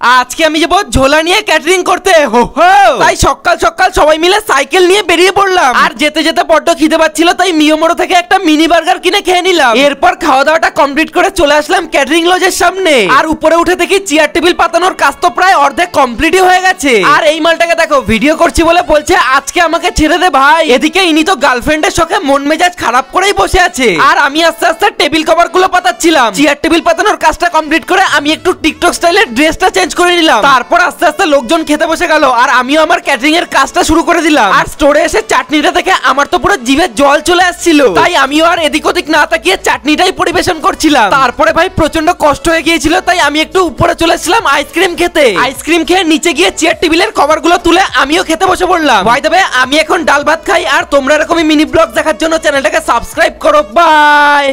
আজকে আমি যাব ঝোলা নিয়ে ক্যাটারিং করতে। হো হো তাই সকাল সকাল সবাই মিলে সাইকেল নিয়ে বেরিয়ে পড়লাম। আর যেতে যেতে বড্ড খিদে পাচ্ছিল তাই মিয়মোড়ো থেকে একটা মিনি বার্গার কিনে খেয়ে নিলাম। এরপর খাওয়া দাওয়াটা কমপ্লিট করে চলে আসলাম ক্যাটারিং লজের সামনে। আর উপরে উঠে দেখি চেয়ার টেবিল পাতানোর কাজ তো প্রায় অর্ধেক কমপ্লিটই হয়ে গেছে। আর এই মালটাকে দেখো ভিডিও করছি বলে বলছে আজকে আমাকে ছেড়ে দে ভাই। এদিকে ইনি তো গার্লফ্রেন্ডের শখে মন মেজাজ খারাপ করেই বসে আছে। আর আমি আস্তে আস্তে টেবিল কভারগুলো পাতাচ্ছিলাম চেয়ার টেবিল পাতানোর কাজটা কমপ্লিট করে আমি একটু টিকটক স্টাইলের ড্রেসটা চেঞ্জ করে নিলাম। তারপর আস্তে আস্তে লোকজন খেতে বসে গেল আর আমিও আমার ক্যাটারিং এর কাজটা শুরু করে দিলাম। আর স্টোরে এসে চাটনিটা দেখে আমার তো পুরো জিভে জল চলে আসছিল। তাই আমিও আর এদিক ওদিক না তাকিয়ে চাটনিটাই পরিবেশন করছিলাম। তারপরে ভাই প্রচণ্ড কষ্ট হয়ে গিয়েছিল তাই আমি একটু উপরে চলে এসেছিলাম আইসক্রিম খেতে। আইসক্রিম খেয়ে নিচে গিয়ে চেয়ার টেবিলের কভারগুলো তুলে আমিও খেতে বসে পড়লাম। ভাই তবে আমি এখন ডাল ভাত খাই আর তোমরা এরকমই মিনি ব্লগ দেখার জন্য চ্যানেলটাকে সাবস্ক্রাইব করো। বাই